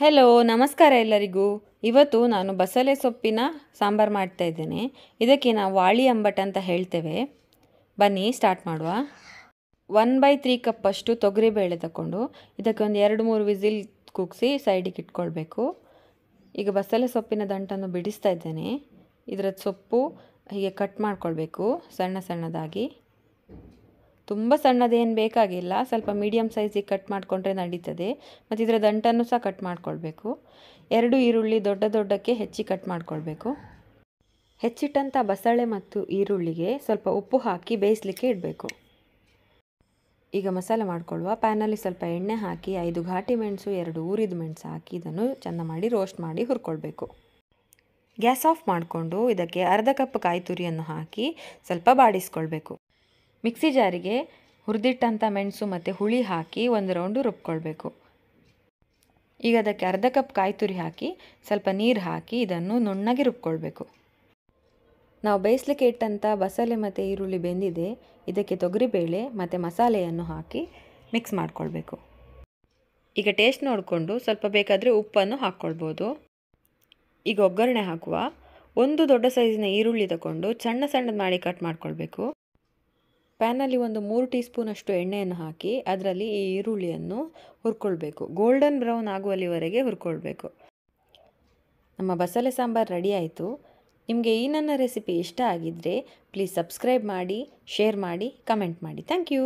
Hello ನಮಸ್ಕಾರ ಎಲ್ಲರಿಗೂ. ಇವತ್ತು ನಾನು ಬಸಳೆ ಸೊಪ್ಪಿನ ಸಾಂಬಾರು ಮಾಡ್ತಾ ಇದ್ದೇನೆ. ಇದಕ್ಕೆ ನಾವು ವಾಳಿ ಅಂಬಟ್ ಅಂತ ಹೇಳ್ತೇವೆ. ಬನ್ನಿ ಸ್ಟಾರ್ಟ್ ಮಾಡುವ. ಒನ್ ಬೈ ತ್ರೀ ಕಪ್ಪಷ್ಟು ತೊಗರಿಬೇಳೆ ತಗೊಂಡು ಇದಕ್ಕೆ ಒಂದು ಎರಡು ಮೂರು ವಿಸಿಲ್ ಕೂಗಿಸಿ ಸೈಡಿಗೆ ಇಟ್ಕೊಳ್ಬೇಕು. ಈಗ ಬಸಳೆ ಸೊಪ್ಪಿನ ದಂಟನ್ನು ಬಿಡಿಸ್ತಾ ಇದ್ದೇನೆ. ಇದರ ಸೊಪ್ಪು ಹೀಗೆ ಕಟ್ ಮಾಡ್ಕೊಳ್ಬೇಕು, ಸಣ್ಣ ಸಣ್ಣದಾಗಿ. ತುಂಬ ಸಣ್ಣದೇನು ಬೇಕಾಗಿಲ್ಲ. ಸ್ವಲ್ಪ ಮೀಡಿಯಮ್ ಸೈಜಿಗೆ ಕಟ್ ಮಾಡಿಕೊಂಡ್ರೆ ನಡೀತದೆ. ಮತ್ತು ಇದರ ದಂಟನ್ನು ಸಹ ಕಟ್ ಮಾಡಿಕೊಳ್ಬೇಕು. ಎರಡು ಈರುಳ್ಳಿ ದೊಡ್ಡ ದೊಡ್ಡಕ್ಕೆ ಹೆಚ್ಚಿ ಕಟ್ ಮಾಡಿಕೊಳ್ಬೇಕು. ಹೆಚ್ಚಿಟ್ಟಂಥ ಬಸಳೆ ಮತ್ತು ಈರುಳ್ಳಿಗೆ ಸ್ವಲ್ಪ ಉಪ್ಪು ಹಾಕಿ ಬೇಯಿಸಲಿಕ್ಕೆ ಇಡಬೇಕು. ಈಗ ಮಸಾಲೆ ಮಾಡ್ಕೊಳ್ಳುವ. ಪ್ಯಾನಲ್ಲಿ ಸ್ವಲ್ಪ ಎಣ್ಣೆ ಹಾಕಿ ಐದು ಘಾಟಿ ಮೆಣಸು, ಎರಡು ಊರಿದ ಮೆಣಸು ಹಾಕಿ ಇದನ್ನು ಚೆಂದ ಮಾಡಿ ರೋಸ್ಟ್ ಮಾಡಿ ಹುರ್ಕೊಳ್ಬೇಕು. ಗ್ಯಾಸ್ ಆಫ್ ಮಾಡಿಕೊಂಡು ಇದಕ್ಕೆ ಅರ್ಧ ಕಪ್ ಕಾಯಿ ತುರಿಯನ್ನು ಹಾಕಿ ಸ್ವಲ್ಪ ಬಾಡಿಸ್ಕೊಳ್ಬೇಕು. ಮಿಕ್ಸಿ ಜಾರಿಗೆ ಹುರಿದಿಟ್ಟಂಥ ಮೆಣಸು ಮತ್ತು ಹುಳಿ ಹಾಕಿ ಒಂದು ರೌಂಡು ರುಬ್ಕೊಳ್ಬೇಕು. ಈಗ ಅದಕ್ಕೆ ಅರ್ಧ ಕಪ್ ಕಾಯಿ ತುರಿ ಹಾಕಿ ಸ್ವಲ್ಪ ನೀರು ಹಾಕಿ ಇದನ್ನು ನುಣ್ಣಗೆ ರುಬ್ಕೊಳ್ಬೇಕು. ನಾವು ಬೇಯಿಸ್ಲಿಕ್ಕೆ ಇಟ್ಟಂಥ ಬಸಳೆ ಮತ್ತು ಈರುಳ್ಳಿ ಬೆಂದಿದೆ, ಇದಕ್ಕೆ ತೊಗರಿಬೇಳೆ ಮತ್ತು ಮಸಾಲೆಯನ್ನು ಹಾಕಿ ಮಿಕ್ಸ್ ಮಾಡ್ಕೊಳ್ಬೇಕು. ಈಗ ಟೇಸ್ಟ್ ನೋಡಿಕೊಂಡು ಸ್ವಲ್ಪ ಬೇಕಾದರೆ ಉಪ್ಪನ್ನು ಹಾಕ್ಕೊಳ್ಬೋದು. ಈಗ ಒಗ್ಗರಣೆ ಹಾಕುವ ಒಂದು ದೊಡ್ಡ ಸೈಜಿನ ಈರುಳ್ಳಿ ತಗೊಂಡು ಸಣ್ಣ ಸಣ್ಣದು ಮಾಡಿ ಕಟ್ ಮಾಡ್ಕೊಳ್ಬೇಕು. ಪ್ಯಾನಲ್ಲಿ ಒಂದು ಮೂರು ಟೀ ಸ್ಪೂನಷ್ಟು ಎಣ್ಣೆಯನ್ನು ಹಾಕಿ ಅದರಲ್ಲಿ ಈ ಈರುಳ್ಳಿಯನ್ನು ಹುರ್ಕೊಳ್ಬೇಕು. Golden brown ಆಗುವಲ್ಲಿವರೆಗೆ ಹುರ್ಕೊಳ್ಬೇಕು. ನಮ್ಮ ಬಸಳೆ ಸಾಂಬಾರು ರೆಡಿ ಆಯಿತು. ನಿಮಗೆ ಈ ನನ್ನ ರೆಸಿಪಿ ಇಷ್ಟ ಆಗಿದ್ದರೆ ಪ್ಲೀಸ್ ಸಬ್ಸ್ಕ್ರೈಬ್ ಮಾಡಿ, ಶೇರ್ ಮಾಡಿ, ಕಮೆಂಟ್ ಮಾಡಿ. Thank you.